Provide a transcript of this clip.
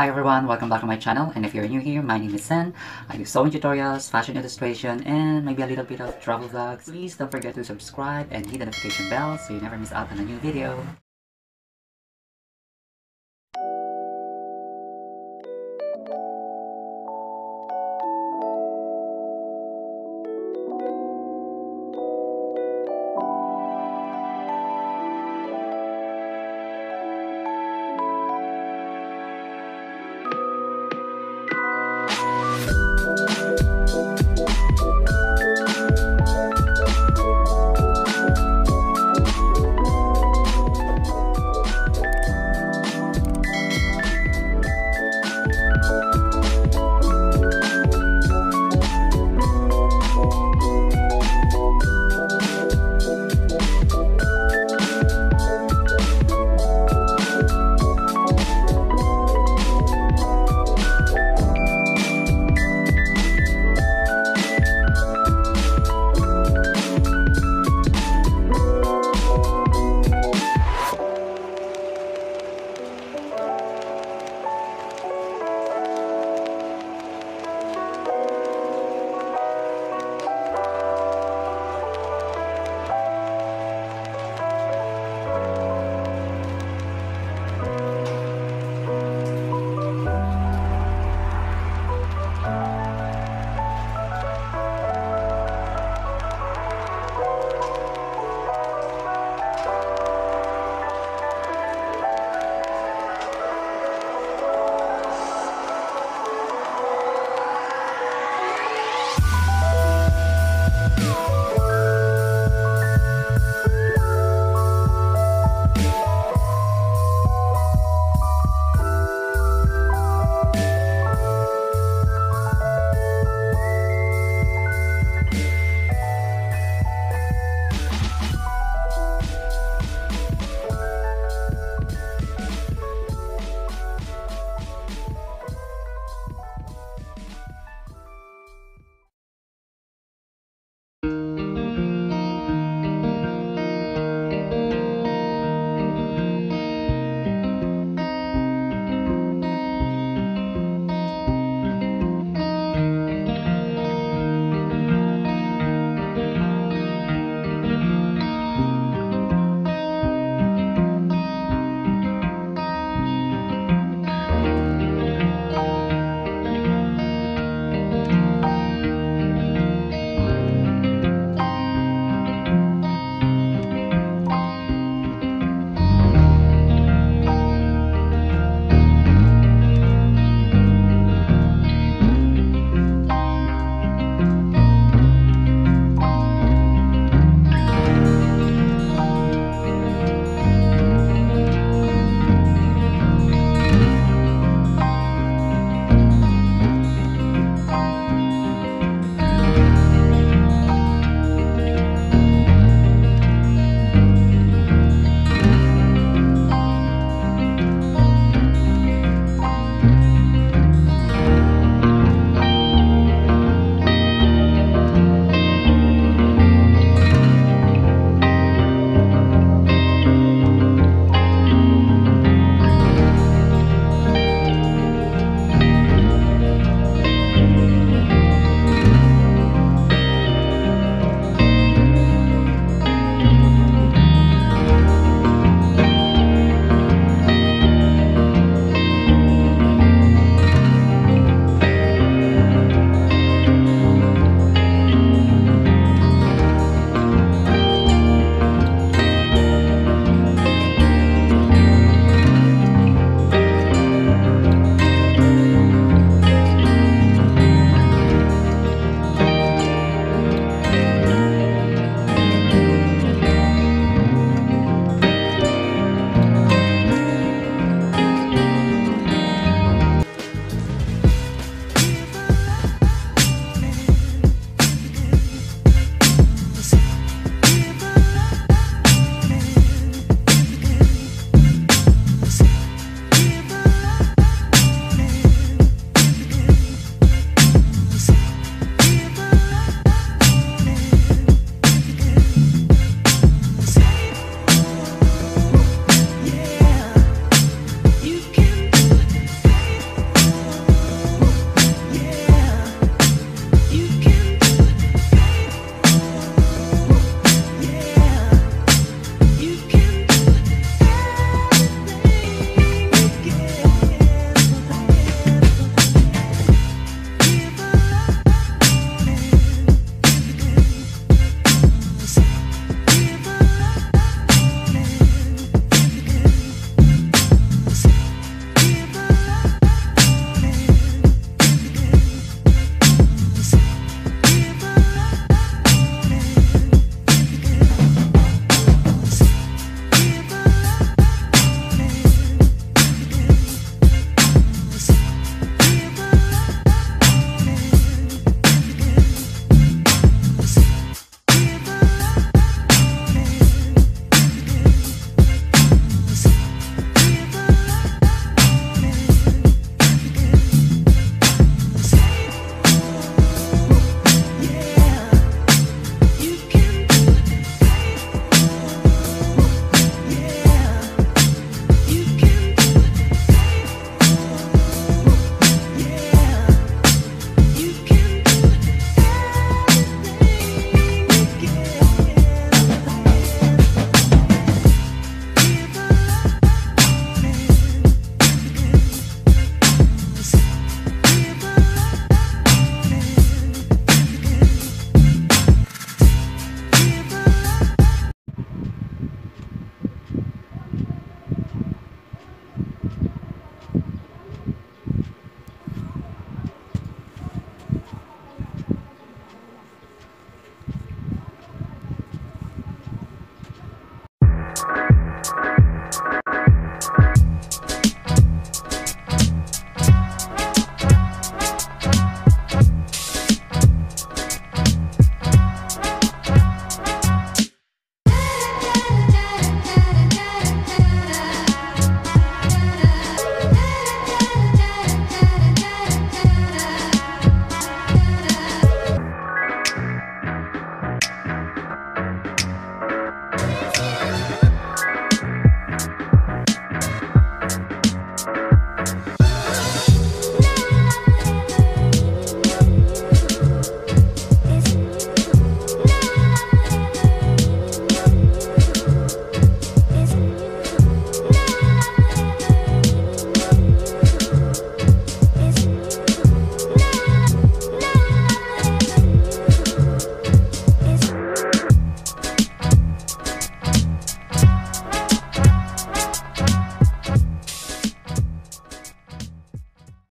Hi everyone, welcome back to my channel and if you're new here, my name is Cen. I do sewing tutorials, fashion illustration, and maybe a little bit of travel vlogs. Please don't forget to subscribe and hit the notification bell so you never miss out on a new video.